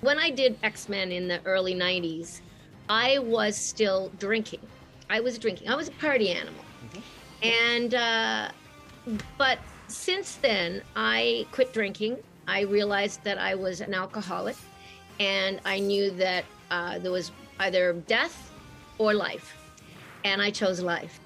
When I did X Men in the early 90s, I was still drinking. I was drinking. I was a party animal. Mm-hmm. And, uh, but since then, I quit drinking. I realized that I was an alcoholic, and I knew that uh, there was either death or life. And I chose life.